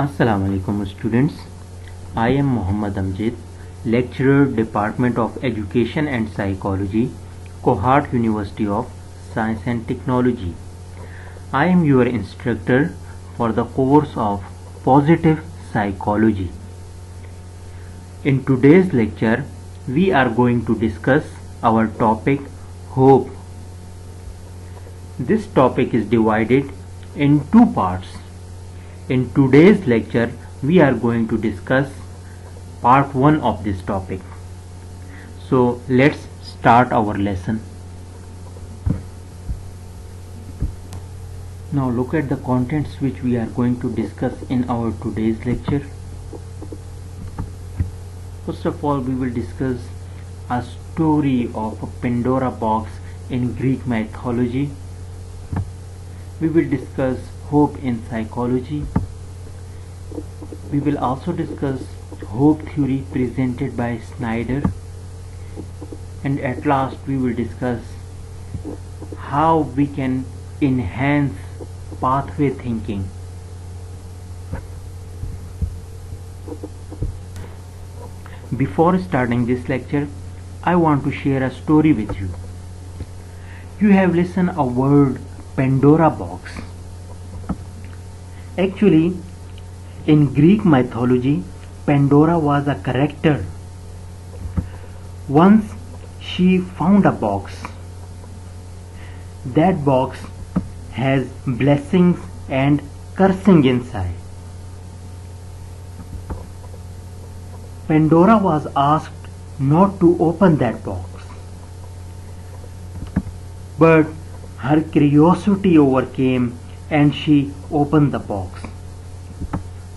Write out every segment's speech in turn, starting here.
Assalamu alaikum students. I am Muhammad Amjad, lecturer Department of Education and Psychology, Kohat University of Science and Technology. I am your instructor for the course of Positive Psychology. In today's lecture, we are going to discuss our topic hope. This topic is divided in two parts. In today's lecture, we are going to discuss part 1 of this topic. So, let's start our lesson. Now, look at the contents which we are going to discuss in our today's lecture. First of all, we will discuss a story of a Pandora box in Greek mythology. We will discuss hope in psychology. We will also discuss hope theory presented by Snyder. And at last, we will discuss how we can enhance pathway thinking. Before starting this lecture, I want to share a story with you. You have listened a word Pandora box. Actually, in Greek mythology, Pandora was a character. Once she found a box. That box has blessings and cursing inside. Pandora was asked not to open that box. But her curiosity overcame and she opened the box.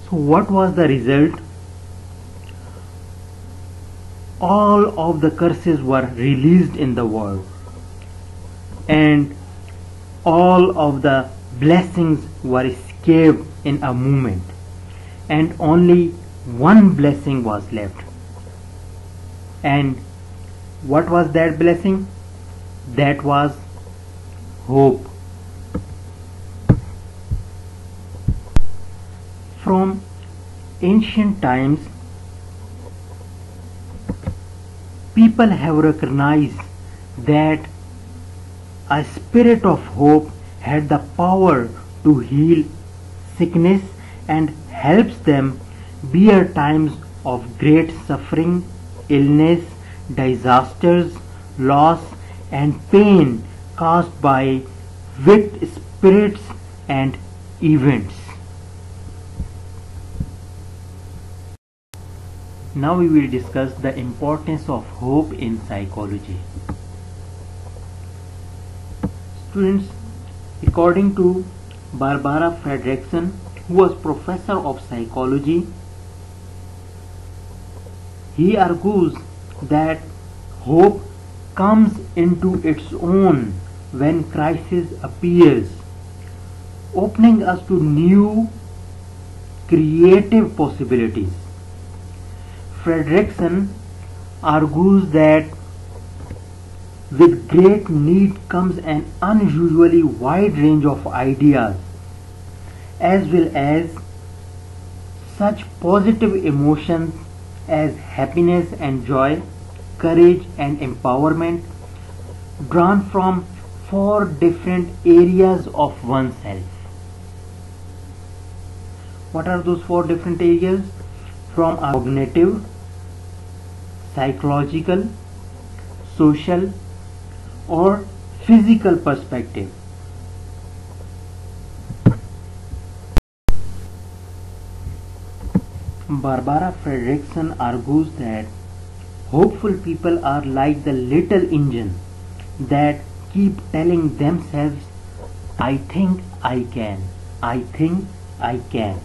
So, what was the result? All of the curses were released in the world, and all of the blessings were escaped in a moment, and only one blessing was left. And what was that blessing? That was hope. From ancient times, people have recognized that a spirit of hope had the power to heal sickness and helps them bear times of great suffering, illness, disasters, loss, and pain caused by wicked spirits and events. Now we will discuss the importance of hope in psychology. Students, according to Barbara Fredrickson, who was professor of psychology, he argues that hope comes into its own when crisis appears, opening us to new creative possibilities. Fredrickson argues that with great need comes an unusually wide range of ideas as well as such positive emotions as happiness and joy, courage and empowerment drawn from four different areas of oneself. What are those four different areas? From a cognitive, psychological, social, or physical perspective. Barbara Fredrickson argues that hopeful people are like the little engine that keep telling themselves, I think I can, I think I can.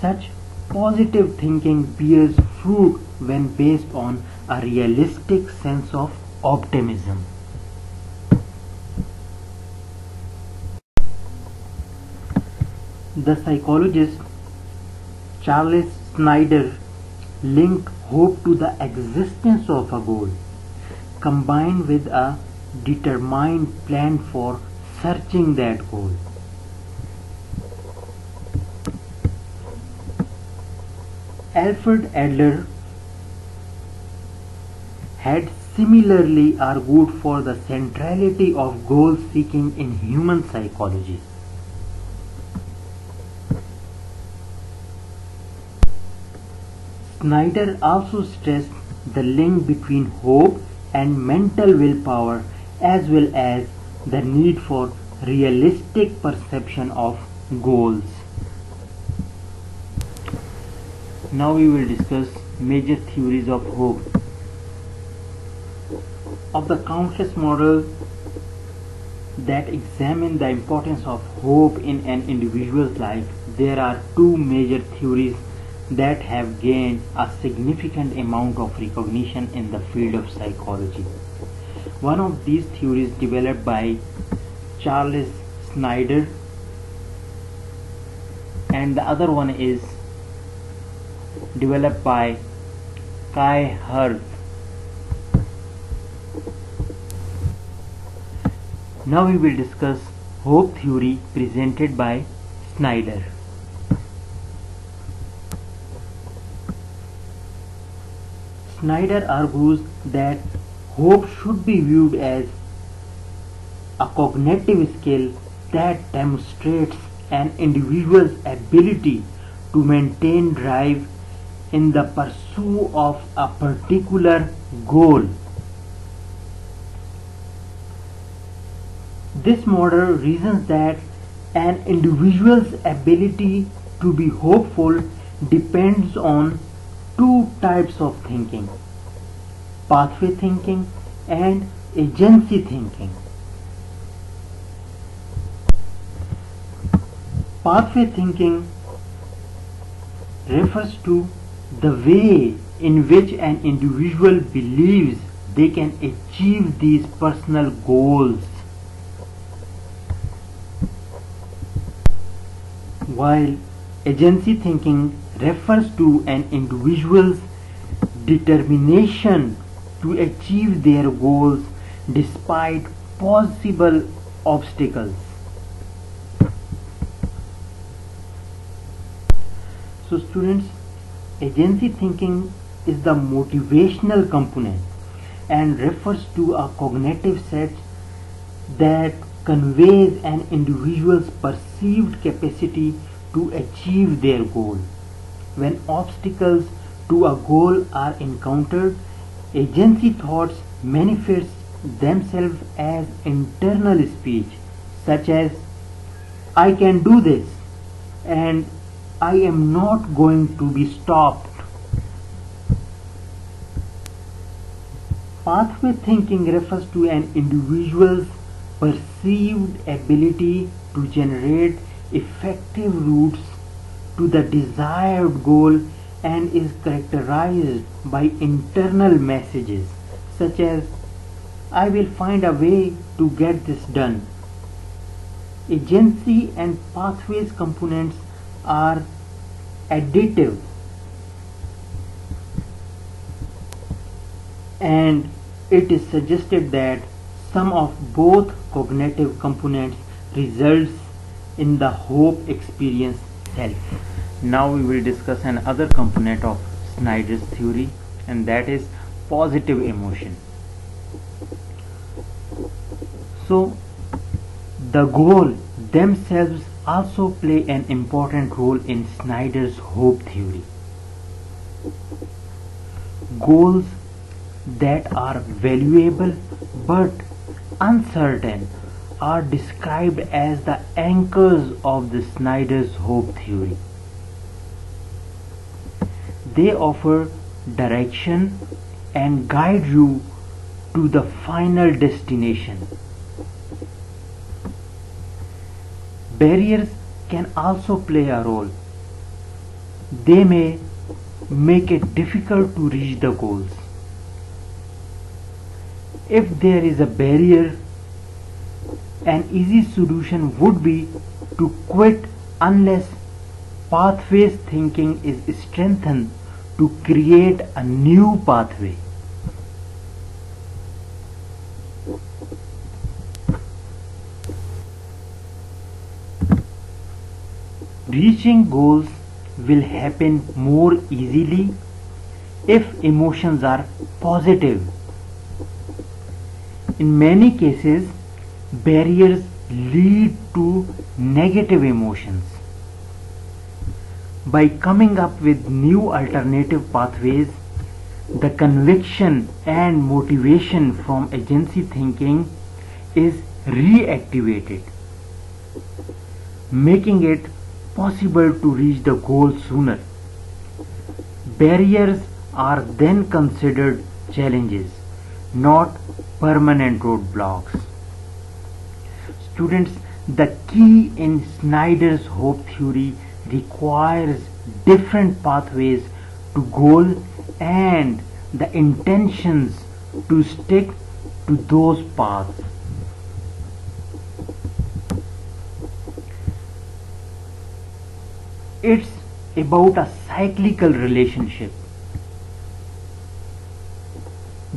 Such positive thinking bears fruit when based on a realistic sense of optimism. The psychologist Charles Snyder linked hope to the existence of a goal combined with a determined plan for searching that goal. Alfred Adler had similarly argued for the centrality of goal seeking in human psychology. Snyder also stressed the link between hope and mental willpower as well as the need for realistic perception of goals. Now we will discuss major theories of hope. Of the countless models that examine the importance of hope in an individual's life, there are two major theories that have gained a significant amount of recognition in the field of psychology. One of these theories developed by Charles Snyder and the other one is developed by Kaye Herth. Now we will discuss hope theory presented by Snyder. Snyder argues that hope should be viewed as a cognitive skill that demonstrates an individual's ability to maintain drive in the pursuit of a particular goal. This model reasons that an individual's ability to be hopeful depends on two types of thinking pathway thinking and agency thinking. Pathway thinking refers to the way in which an individual believes they can achieve these personal goals. While agency thinking refers to an individual's determination to achieve their goals despite possible obstacles. So students, agency thinking is the motivational component and refers to a cognitive set that conveys an individual's perceived capacity to achieve their goal. When obstacles to a goal are encountered, agency thoughts manifest themselves as internal speech, such as I can do this and I am not going to be stopped. Pathway thinking refers to an individual's perceived ability to generate effective routes to the desired goal and is characterized by internal messages such as I will find a way to get this done. Agency and pathways components are additive and it is suggested that sum of both cognitive components results in the hope experience self. Now we will discuss another component of Snyder's theory and that is positive emotion. So the goal themselves also play an important role in Snyder's hope theory. Goals that are valuable but uncertain are described as the anchors of the Snyder's hope theory. They offer direction and guide you to the final destination. Barriers can also play a role. They may make it difficult to reach the goals. If there is a barrier, an easy solution would be to quit unless pathways thinking is strengthened to create a new pathway. Reaching goals will happen more easily if emotions are positive. In many cases, barriers lead to negative emotions. By coming up with new alternative pathways, the conviction and motivation from agency thinking is reactivated, making it possible to reach the goal sooner. Barriers are then considered challenges, not permanent roadblocks. Students, the key in Snyder's hope theory requires different pathways to goal and the intentions to stick to those paths. It's about a cyclical relationship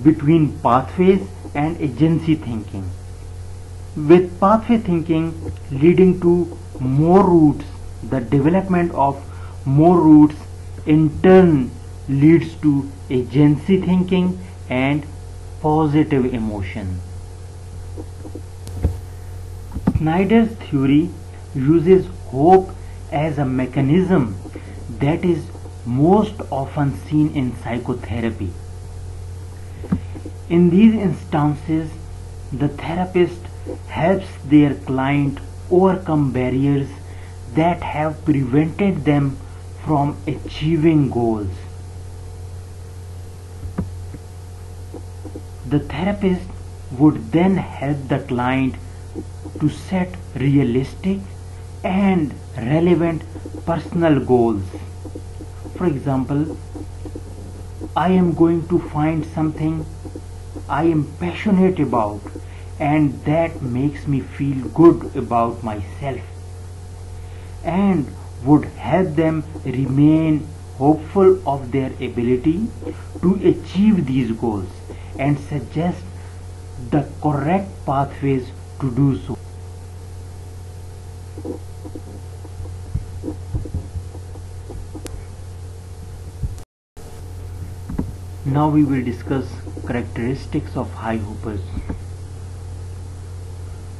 between pathways and agency thinking. With pathway thinking leading to more routes, the development of more routes in turn leads to agency thinking and positive emotion. Snyder's theory uses hope as a mechanism that is most often seen in psychotherapy. In these instances, the therapist helps their client overcome barriers that have prevented them from achieving goals. The therapist would then help the client to set realistic and relevant personal goals. For example, I am going to find something I am passionate about and that makes me feel good about myself and would help them remain hopeful of their ability to achieve these goals and suggest the correct pathways to do so. Now we will discuss characteristics of high hoppers.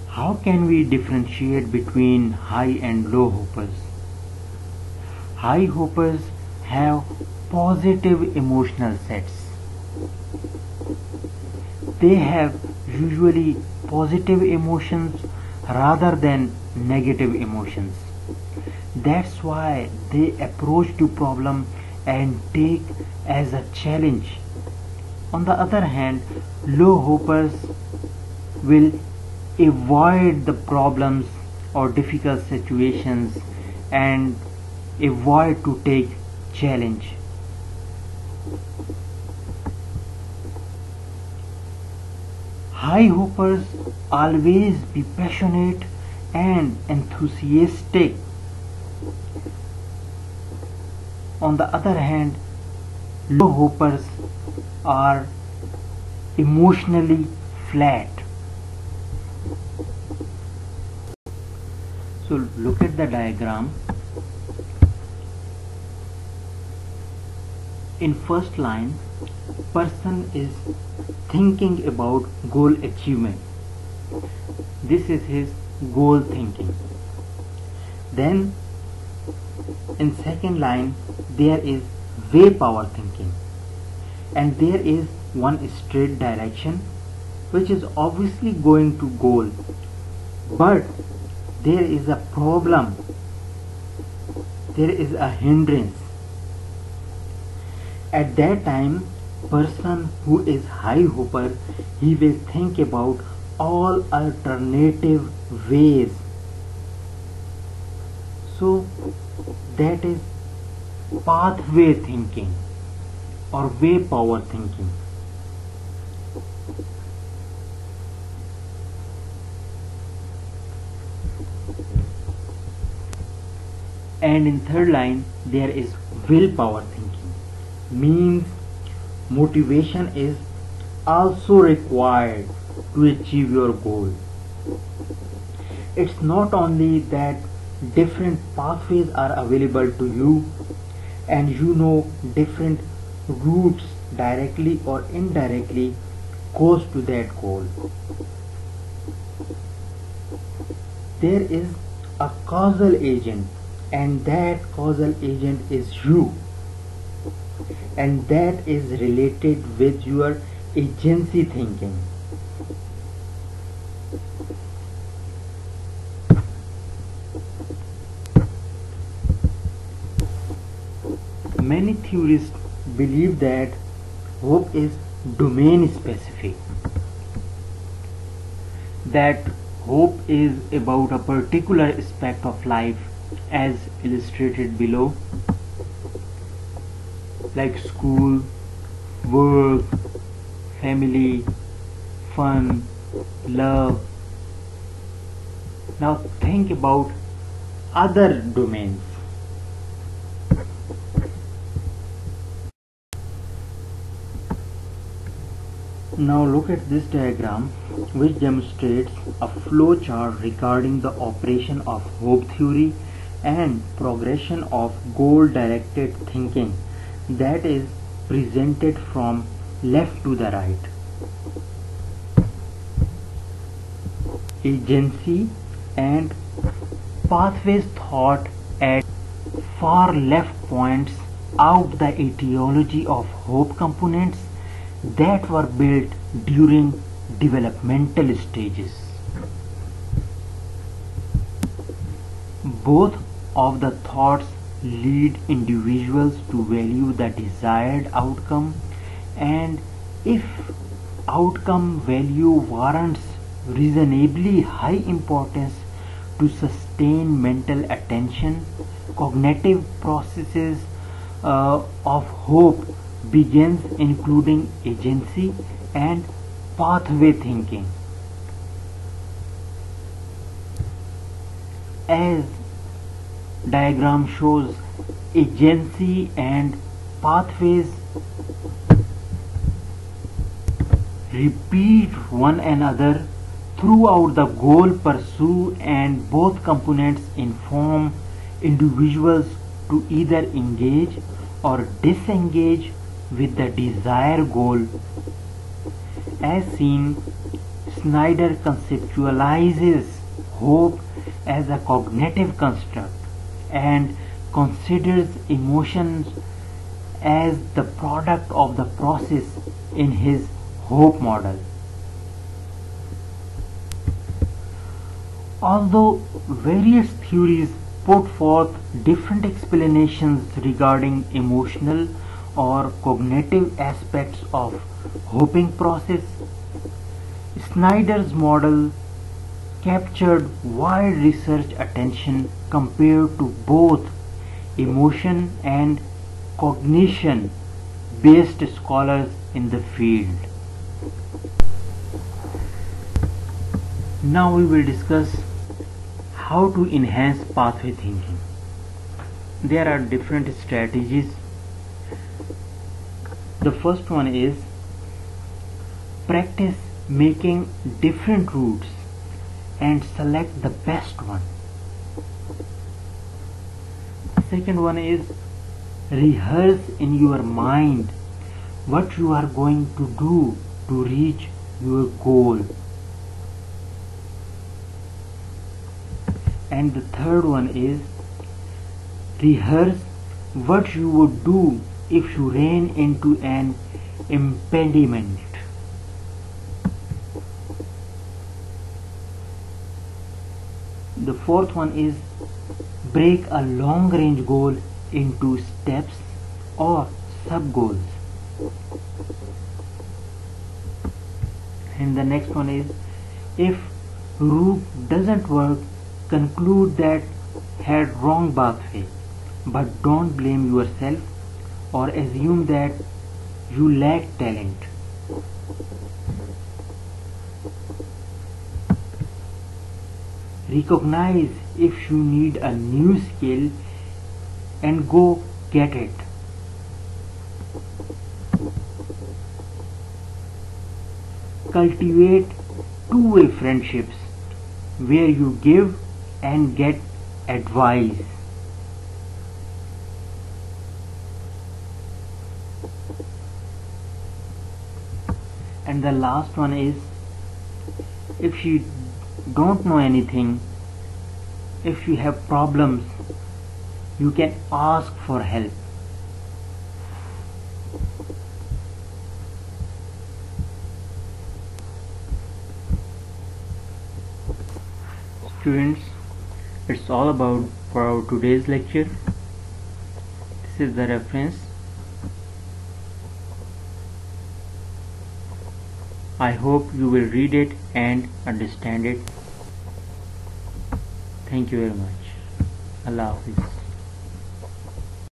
How can we differentiate between high and low hoppers? High hoppers have positive emotional sets they have usually positive emotions rather than negative emotions. That's why they approach the problem and take as a challenge. On the other hand, low hoppers will avoid the problems or difficult situations and avoid to take challenge. High hoppers always be passionate and enthusiastic. On the other hand, low hoppers are emotionally flat. So look at the diagram. In first line, person is thinking about goal achievement. This is his goal thinking. Then in second line there is way power thinking and there is one straight direction which is obviously going to goal. But there is a problem. There is a hindrance. At that time person who is high hopper he will think about all alternative ways. So that is pathway thinking or way power thinking and in third line there is willpower thinking means motivation is also required to achieve your goal. It's not only that different pathways are available to you and you know different routes directly or indirectly goes to that goal. There is a causal agent and that causal agent is you. And that is related with your agency thinking. Many theorists believe that hope is domain specific. That hope is about a particular aspect of life as illustrated below like school work family fun love. Now think about other domains Now look at this diagram which demonstrates a flow chart regarding the operation of hope theory and progression of goal directed thinking that is presented from left to the right. Agency and pathways thought at far left points out the etiology of hope components that were built during developmental stages. Both of the thoughts lead individuals to value the desired outcome and if outcome value warrants reasonably high importance to sustain mental attention, cognitive processes uh, of hope begins including agency and pathway thinking. As diagram shows, agency and pathways repeat one another throughout the goal pursue and both components inform individuals to either engage or disengage with the desired goal. As seen, Snyder conceptualizes hope as a cognitive construct and considers emotions as the product of the process in his hope model. Although various theories put forth different explanations regarding emotional or cognitive aspects of hoping process, Snyder's model captured wide research attention compared to both emotion and cognition based scholars in the field. Now we will discuss how to enhance pathway thinking. There are different strategies the first one is practice making different routes and select the best one. Second one is rehearse in your mind what you are going to do to reach your goal. And the third one is rehearse what you would do if you ran into an impediment. The fourth one is break a long range goal into steps or sub goals. And the next one is if route doesn't work, conclude that had wrong pathway, but don't blame yourself or assume that you lack talent. Recognize if you need a new skill and go get it. Cultivate two-way friendships where you give and get advise and the last one is if you don't know anything if you have problems you can ask for help. Students it's all about for our today's lecture. This is the reference I hope you will read it and understand it. Thank you very much. Allah Hafiz